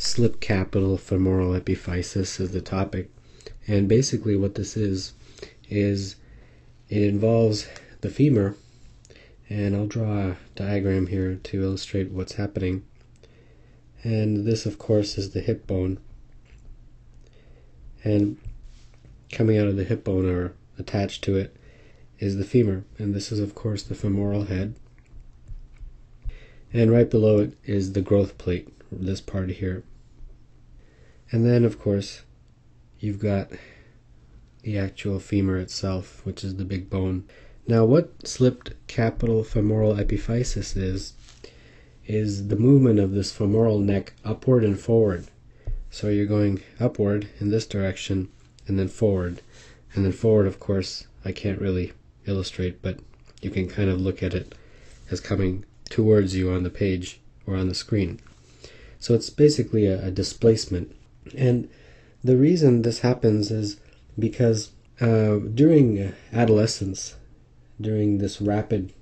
slip capital femoral epiphysis is the topic. And basically, what this is, is it involves the femur, and I'll draw a diagram here to illustrate what's happening. And this, of course, is the hip bone. And coming out of the hip bone or attached to it is the femur. And this is, of course, the femoral head. And right below it is the growth plate, this part here. And then, of course, you've got the actual femur itself, which is the big bone. Now, what slipped capital femoral epiphysis is, is the movement of this femoral neck upward and forward. So you're going upward in this direction and then forward. And then forward, of course, I can't really illustrate, but you can kind of look at it as coming towards you on the page or on the screen. So it's basically a, a displacement. And the reason this happens is because uh, during adolescence, during this rapid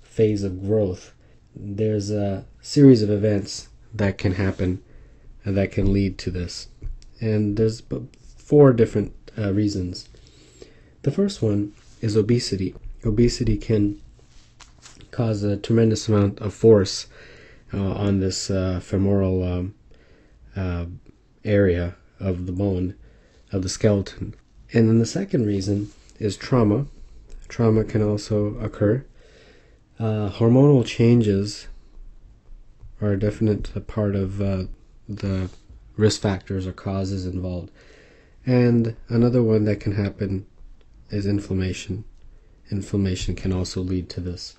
phase of growth, there's a series of events that can happen that can lead to this. And there's four different uh, reasons. The first one is obesity. Obesity can cause a tremendous amount of force on this uh, femoral um, uh, area of the bone of the skeleton. And then the second reason is trauma. Trauma can also occur. Uh, hormonal changes are a definite part of uh, the risk factors or causes involved. And another one that can happen is inflammation. Inflammation can also lead to this.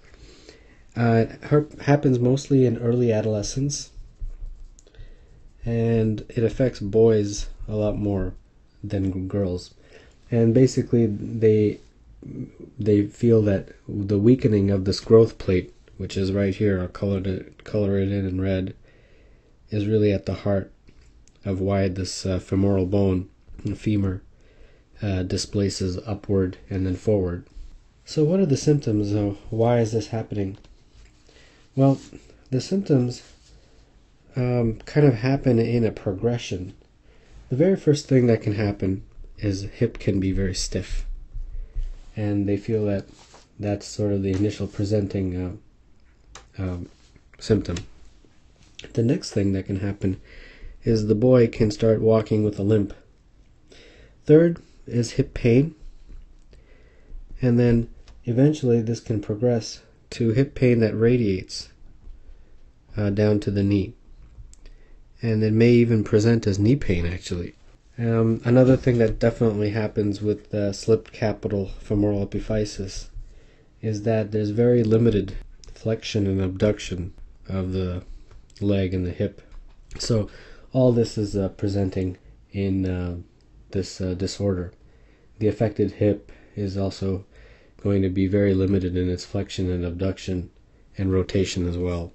Uh, it happens mostly in early adolescence, and it affects boys a lot more than girls. And basically, they they feel that the weakening of this growth plate, which is right here, colored colored in in red, is really at the heart of why this uh, femoral bone, femur, uh, displaces upward and then forward. So, what are the symptoms? Of why is this happening? Well, the symptoms um, kind of happen in a progression. The very first thing that can happen is hip can be very stiff, and they feel that that's sort of the initial presenting uh, um, symptom. The next thing that can happen is the boy can start walking with a limp. Third is hip pain, and then eventually this can progress to hip pain that radiates uh, down to the knee. And it may even present as knee pain, actually. Um, another thing that definitely happens with uh, slipped capital femoral epiphysis is that there's very limited flexion and abduction of the leg and the hip. So all this is uh, presenting in uh, this uh, disorder. The affected hip is also going to be very limited in its flexion and abduction and rotation as well.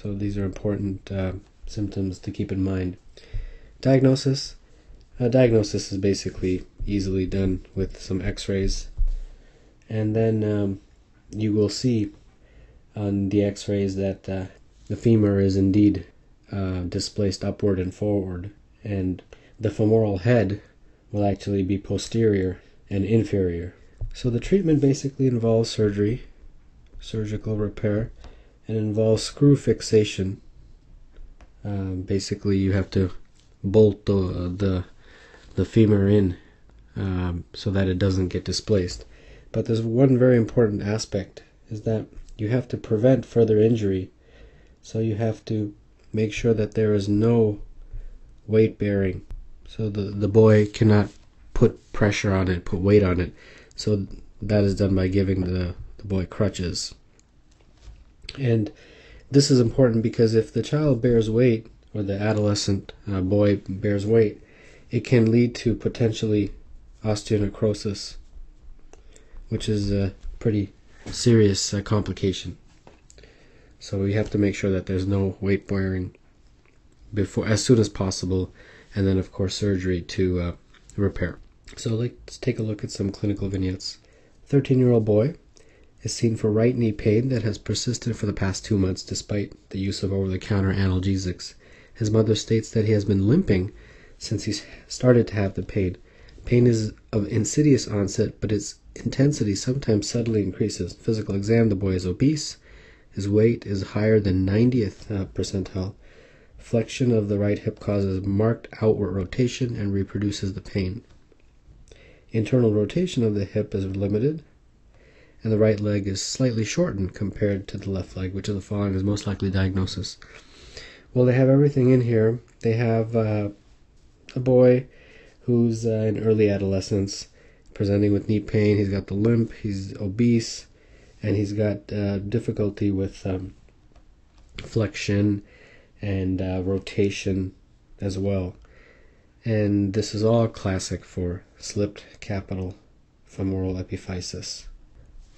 So these are important uh, symptoms to keep in mind. Diagnosis. Uh, diagnosis is basically easily done with some x-rays. And then um, you will see on the x-rays that uh, the femur is indeed uh, displaced upward and forward. And the femoral head will actually be posterior and inferior. So the treatment basically involves surgery, surgical repair, and involves screw fixation. Um, basically, you have to bolt the the, the femur in um, so that it doesn't get displaced. But there's one very important aspect is that you have to prevent further injury. So you have to make sure that there is no weight bearing. So the, the boy cannot put pressure on it, put weight on it. So that is done by giving the, the boy crutches. And this is important because if the child bears weight, or the adolescent uh, boy bears weight, it can lead to potentially osteonecrosis, which is a pretty serious uh, complication. So we have to make sure that there's no weight bearing before, as soon as possible, and then of course surgery to uh, repair. So let's take a look at some clinical vignettes. 13 year old boy is seen for right knee pain that has persisted for the past two months despite the use of over the counter analgesics His mother states that he has been limping since he started to have the pain. Pain is of insidious onset, but its intensity sometimes subtly increases. Physical exam: the boy is obese. His weight is higher than 90th uh, percentile. Flexion of the right hip causes marked outward rotation and reproduces the pain. Internal rotation of the hip is limited, and the right leg is slightly shortened compared to the left leg, which of the following is most likely diagnosis. Well, they have everything in here. They have uh, a boy who's uh, in early adolescence presenting with knee pain. He's got the limp, he's obese, and he's got uh, difficulty with um, flexion and uh, rotation as well. And this is all classic for slipped capital femoral epiphysis.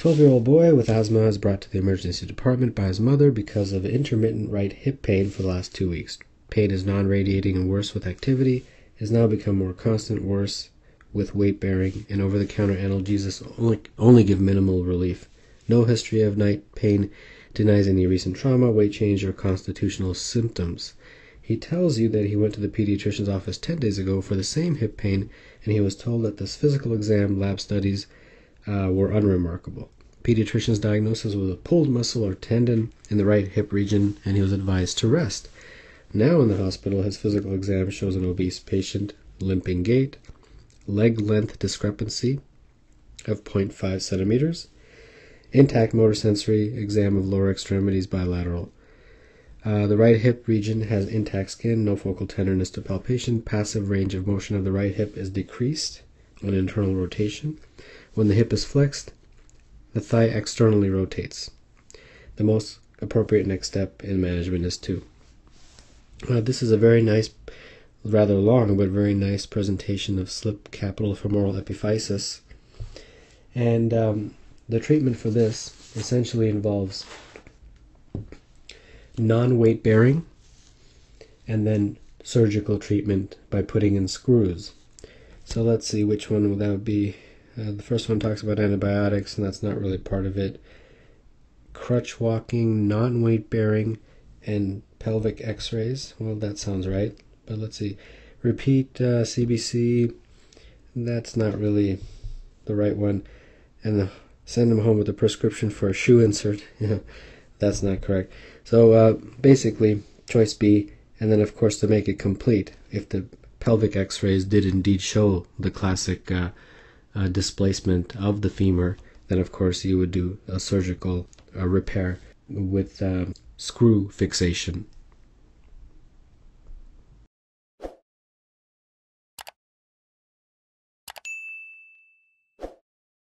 12 year old boy with asthma is brought to the emergency department by his mother because of intermittent right hip pain for the last two weeks. Pain is non radiating and worse with activity, has now become more constant, worse with weight bearing, and over the counter analgesics only, only give minimal relief. No history of night pain denies any recent trauma, weight change, or constitutional symptoms. He tells you that he went to the pediatrician's office 10 days ago for the same hip pain, and he was told that this physical exam, lab studies, uh, were unremarkable. Pediatrician's diagnosis was a pulled muscle or tendon in the right hip region, and he was advised to rest. Now in the hospital, his physical exam shows an obese patient, limping gait, leg length discrepancy of 0.5 centimeters, intact motor sensory exam of lower extremities bilateral. Uh, the right hip region has intact skin, no focal tenderness to palpation. Passive range of motion of the right hip is decreased on internal rotation. When the hip is flexed, the thigh externally rotates. The most appropriate next step in management is two. Uh, this is a very nice, rather long, but very nice presentation of slip capital femoral epiphysis. And um, the treatment for this essentially involves non weight bearing and then surgical treatment by putting in screws. So let's see which one that would be uh, the first one talks about antibiotics, and that's not really part of it. Crutch walking, non weight bearing, and pelvic x rays. Well, that sounds right. But let's see. Repeat uh, CBC. That's not really the right one. And the, send them home with a prescription for a shoe insert. that's not correct. So uh, basically, choice B. And then, of course, to make it complete, if the pelvic x rays did indeed show the classic. Uh, uh, displacement of the femur, then of course you would do a surgical uh, repair with um, screw fixation.